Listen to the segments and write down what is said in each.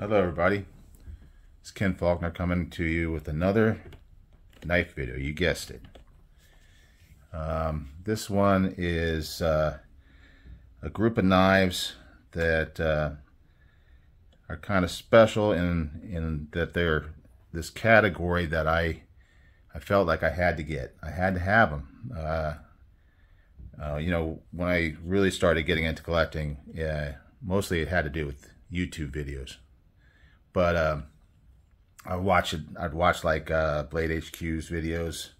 Hello everybody, it's Ken Faulkner coming to you with another knife video, you guessed it. Um, this one is uh, a group of knives that uh, are kind of special in, in that they're this category that I I felt like I had to get. I had to have them. Uh, uh, you know, when I really started getting into collecting, mostly it had to do with YouTube videos. But um, I watch it. I'd watch like uh, Blade HQ's videos,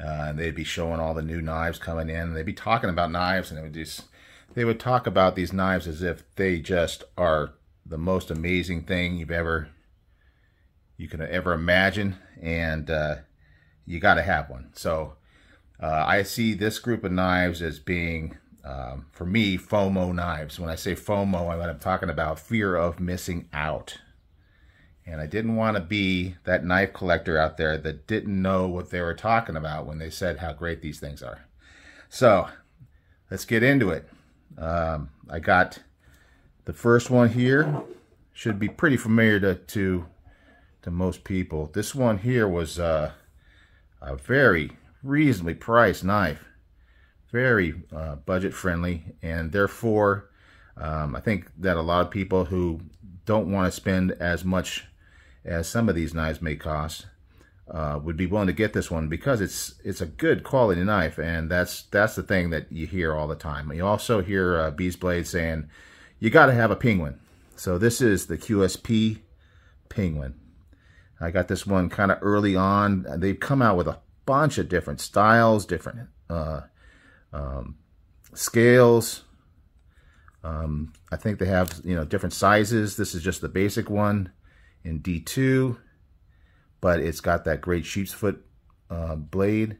uh, and they'd be showing all the new knives coming in. And They'd be talking about knives, and they would just they would talk about these knives as if they just are the most amazing thing you've ever you can ever imagine, and uh, you got to have one. So uh, I see this group of knives as being um, for me, FOMO knives. When I say FOMO, I'm talking about fear of missing out. And I didn't want to be that knife collector out there that didn't know what they were talking about when they said how great these things are. So let's get into it. Um, I got the first one here. Should be pretty familiar to, to, to most people. This one here was uh, a very reasonably priced knife. Very uh, budget friendly and therefore um, I think that a lot of people who don't want to spend as much as some of these knives may cost, uh, would be willing to get this one because it's it's a good quality knife, and that's that's the thing that you hear all the time. You also hear uh, Beast Blade saying you got to have a penguin. So this is the QSP penguin. I got this one kind of early on. They've come out with a bunch of different styles, different uh, um, scales. Um, I think they have you know different sizes. This is just the basic one in D2, but it's got that great sheep's foot uh, blade,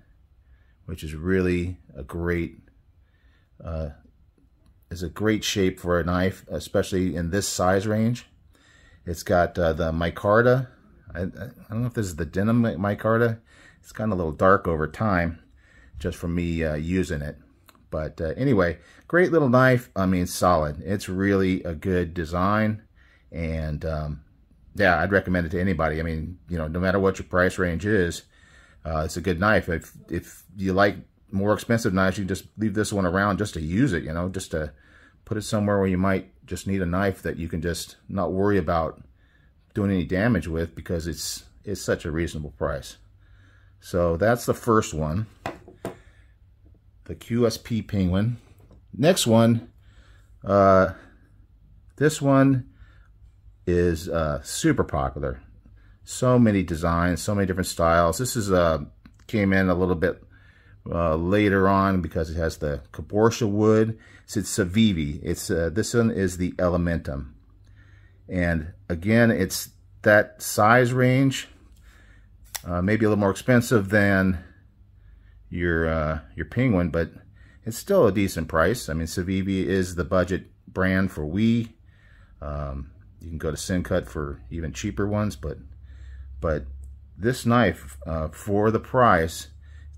which is really a great, uh, is a great shape for a knife, especially in this size range. It's got uh, the micarta. I, I, don't know if this is the denim micarta. It's kind of a little dark over time, just from me uh, using it. But uh, anyway, great little knife. I mean, solid. It's really a good design. And um, yeah, I'd recommend it to anybody. I mean, you know, no matter what your price range is, uh, it's a good knife. If if you like more expensive knives, you can just leave this one around just to use it, you know, just to put it somewhere where you might just need a knife that you can just not worry about doing any damage with because it's it's such a reasonable price. So that's the first one, the QSP Penguin. Next one, uh, this one is uh, super popular. So many designs, so many different styles. This is uh, came in a little bit uh, later on because it has the Cuibourtia wood. So it's Civivi. It's uh, this one is the Elementum, and again, it's that size range. Uh, maybe a little more expensive than your uh, your Penguin, but it's still a decent price. I mean, Civivi is the budget brand for WE. Um, you can go to Sencut for even cheaper ones, but but this knife, uh, for the price,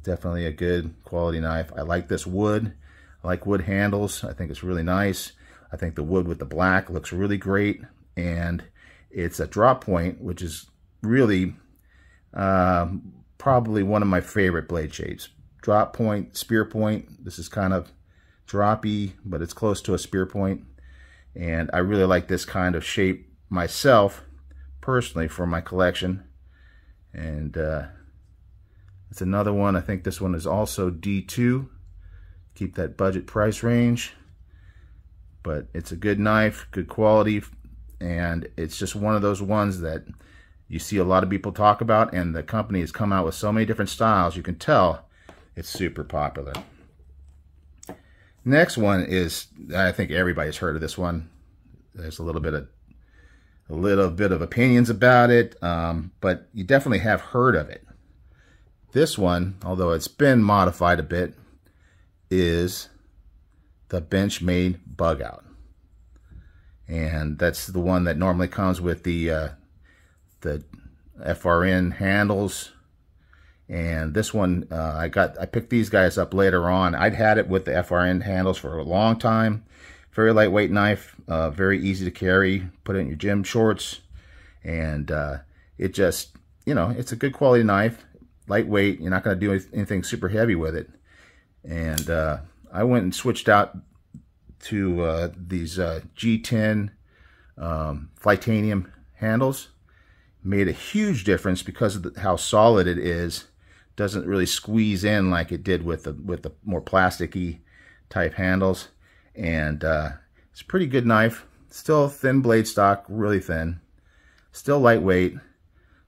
definitely a good quality knife. I like this wood. I like wood handles. I think it's really nice. I think the wood with the black looks really great. And it's a drop point, which is really um, probably one of my favorite blade shapes. Drop point, spear point. This is kind of droppy, but it's close to a spear point. And I really like this kind of shape myself, personally, for my collection. And uh, it's another one. I think this one is also D2. Keep that budget price range. But it's a good knife, good quality. And it's just one of those ones that you see a lot of people talk about. And the company has come out with so many different styles. You can tell it's super popular. Next one is, I think everybody's heard of this one. There's a little bit of a little bit of opinions about it, um, but you definitely have heard of it. This one, although it's been modified a bit, is the Benchmade Bug Out. And that's the one that normally comes with the uh, the FRN handles and this one, uh, I got, I picked these guys up later on. I'd had it with the FRN handles for a long time. very lightweight knife, uh, very easy to carry. Put it in your gym shorts, and uh, it just, you know, it's a good quality knife. Lightweight. You're not going to do anything super heavy with it. And uh, I went and switched out to uh, these uh, G10 um, handles. Made a huge difference because of the, how solid it is. Doesn't really squeeze in like it did with the with the more plasticky type handles. And uh, it's a pretty good knife. Still thin blade stock, really thin. Still lightweight.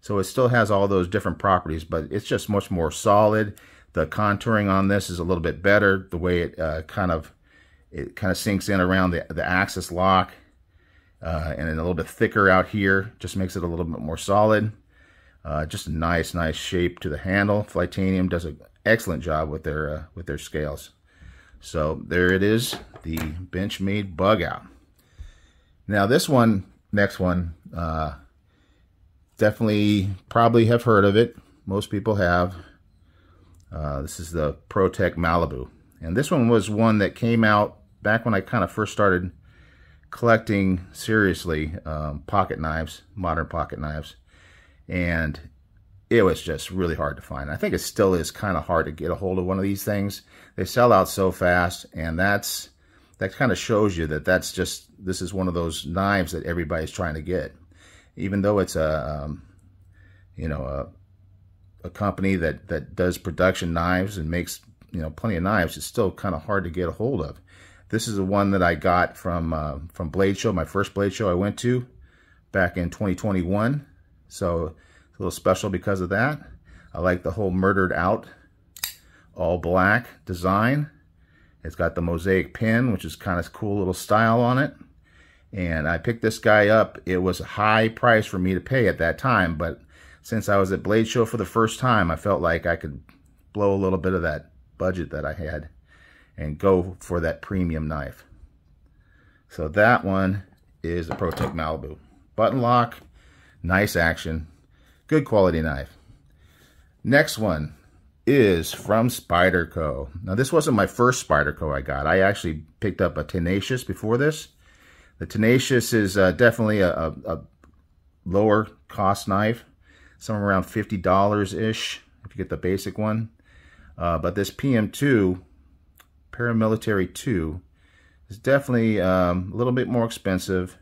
So it still has all those different properties, but it's just much more solid. The contouring on this is a little bit better. The way it uh, kind of it kind of sinks in around the, the axis lock. Uh, and then a little bit thicker out here. Just makes it a little bit more solid. Uh, just a nice, nice shape to the handle. Flytanium does an excellent job with their uh, with their scales. So there it is, the Benchmade Bug Out. Now this one, next one, uh, definitely probably have heard of it. Most people have. Uh, this is the ProTech Malibu. And this one was one that came out back when I kind of first started collecting seriously um, pocket knives, modern pocket knives. And it was just really hard to find. I think it still is kind of hard to get a hold of one of these things. They sell out so fast, and that's that kind of shows you that that's just this is one of those knives that everybody's trying to get, even though it's a um, you know a a company that that does production knives and makes you know plenty of knives. It's still kind of hard to get a hold of. This is the one that I got from uh, from Blade Show, my first Blade Show I went to back in 2021. So it's a little special because of that. I like the whole murdered out all black design. It's got the mosaic pin, which is kind of cool little style on it. And I picked this guy up. It was a high price for me to pay at that time, but since I was at Blade Show for the first time, I felt like I could blow a little bit of that budget that I had and go for that premium knife. So that one is the ProTech Malibu. Button lock, nice action, Good quality knife. Next one is from Spyderco. Now, this wasn't my first Spyderco I got. I actually picked up a Tenacious before this. The Tenacious is uh, definitely a, a, a, lower cost knife, somewhere around $50-ish if you get the basic one. Uh, but this PM2, Paramilitary 2, is definitely um, a little bit more expensive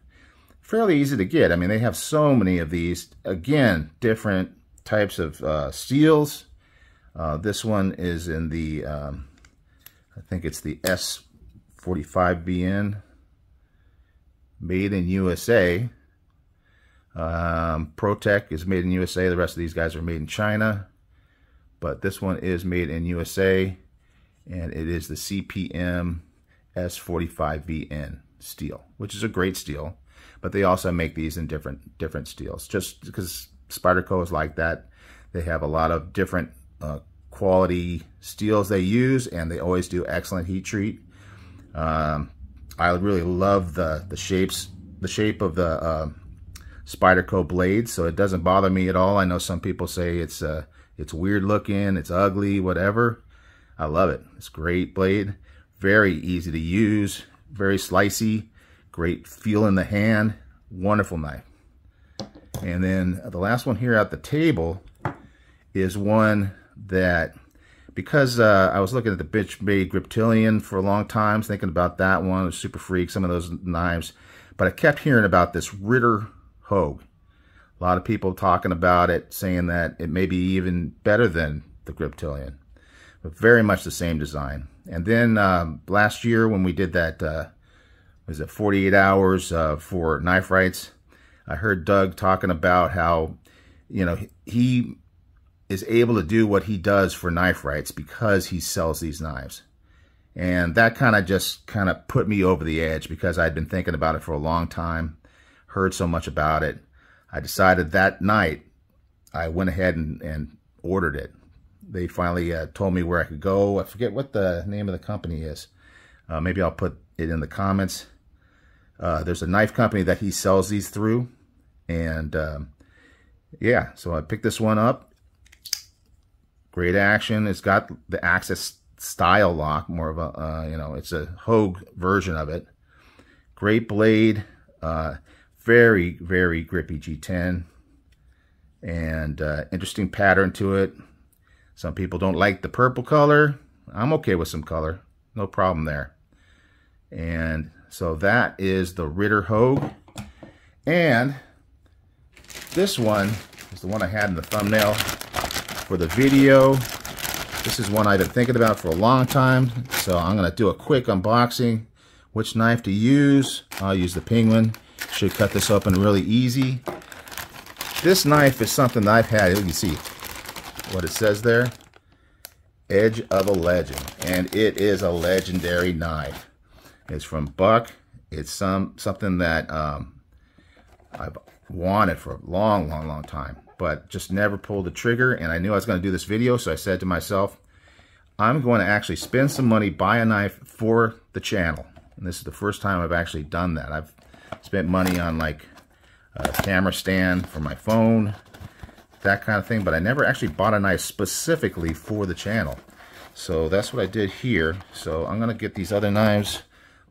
fairly easy to get. I mean, they have so many of these. Again, different types of uh, steels. Uh, this one is in the, um, I think it's the S45VN, made in USA. Um, ProTech is made in USA. The rest of these guys are made in China. But this one is made in USA. And it is the CPM S45VN steel, which is a great steel but they also make these in different different steels. Just because Spyderco is like that, they have a lot of different uh, quality steels they use, and they always do excellent heat treat. Um, I really love the the shapes, the shape of the uh, Spyderco blades, so it doesn't bother me at all. I know some people say it's uh, it's weird looking, it's ugly, whatever. I love it. It's great blade, very easy to use, very slicey. Great feel in the hand. Wonderful knife. And then the last one here at the table is one that, because uh, I was looking at the Benchmade Griptilian for a long time, thinking about that one, Super Freak, some of those knives. But I kept hearing about this Ritter Hogue. A lot of people talking about it, saying that it may be even better than the Griptilian. But very much the same design. And then um, last year when we did that uh, was it 48 hours uh, for knife rights. I heard Doug talking about how, you know, he is able to do what he does for knife rights because he sells these knives. And that kind of just kind of put me over the edge because I'd been thinking about it for a long time, heard so much about it. I decided that night, I went ahead and, and ordered it. They finally uh, told me where I could go. I forget what the name of the company is. Uh, maybe I'll put it in the comments. Uh, there's a knife company that he sells these through. And um, yeah, so I picked this one up. Great action. It's got the Axis style lock, more of a, uh, you know, it's a Hogue version of it. Great blade. Uh, very, very grippy G10. And uh, interesting pattern to it. Some people don't like the purple color. I'm okay with some color. No problem there. And so that is the Ritter Hogue. And this one is the one I had in the thumbnail for the video. This is one I've been thinking about for a long time. So I'm going to do a quick unboxing. Which knife to use. I'll use the Penguin. Should cut this open really easy. This knife is something I've had. You can see what it says there. Edge of a Legend. And it is a legendary knife. It's from Buck. It's some something that um, I've wanted for a long, long, long time, but just never pulled the trigger. And I knew I was going to do this video, so I said to myself, I'm going to actually spend some money, buy a knife for the channel. And this is the first time I've actually done that. I've spent money on like a camera stand for my phone, that kind of thing, but I never actually bought a knife specifically for the channel. So that's what I did here. So I'm going to get these other knives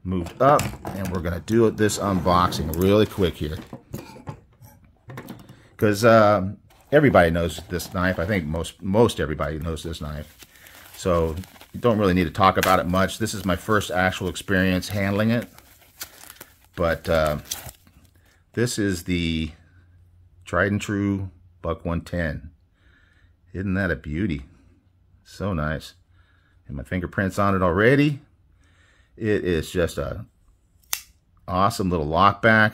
moved up and we're going to do this unboxing really quick here. Because uh, everybody knows this knife. I think most, most everybody knows this knife. So you don't really need to talk about it much. This is my first actual experience handling it. But uh, this is the tried and true Buck 110. Isn't that a beauty? So nice. And my fingerprints on it already. It is just a awesome little lockback.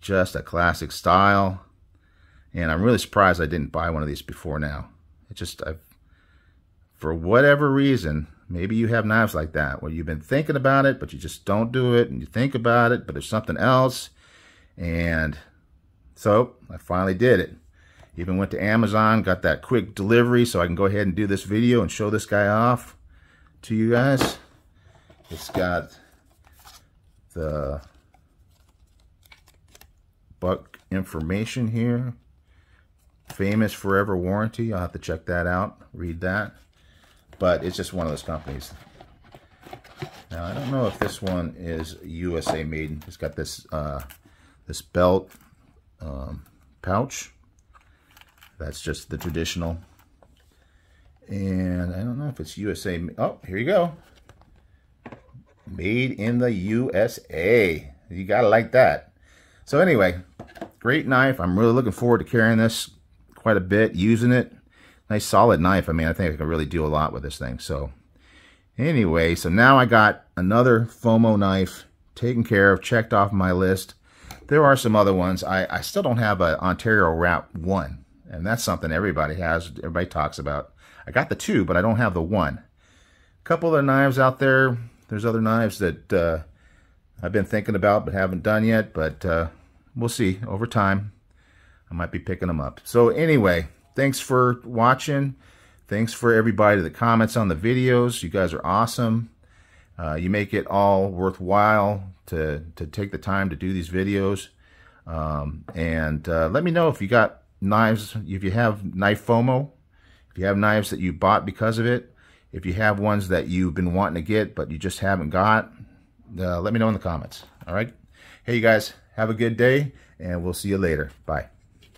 Just a classic style. And I'm really surprised I didn't buy one of these before now. It just, I've, for whatever reason, maybe you have knives like that where you've been thinking about it, but you just don't do it. And you think about it, but there's something else. And so I finally did it. Even went to Amazon, got that quick delivery so I can go ahead and do this video and show this guy off to you guys. It's got the Buck information here. Famous Forever Warranty. I'll have to check that out, read that. But it's just one of those companies. Now, I don't know if this one is USA made. It's got this uh, this belt um, pouch. That's just the traditional. And I don't know if it's USA. Oh, here you go. Made in the USA. You gotta like that. So anyway, great knife. I'm really looking forward to carrying this quite a bit, using it. Nice solid knife. I mean, I think I can really do a lot with this thing. So anyway, so now I got another FOMO knife taken care of, checked off my list. There are some other ones. I, I still don't have an Ontario RAT 1. And that's something everybody has, everybody talks about. I got the two, but I don't have the one. A couple other knives out there. There's other knives that uh, I've been thinking about but haven't done yet. But uh, we'll see over time. I might be picking them up. So anyway, thanks for watching. Thanks for everybody that comments on the videos. You guys are awesome. Uh, you make it all worthwhile to, to take the time to do these videos. Um, and uh, let me know if you got knives, if you have knife FOMO, if you have knives that you bought because of it, if you have ones that you've been wanting to get but you just haven't got, uh, let me know in the comments. All right? Hey, you guys, have a good day, and we'll see you later. Bye.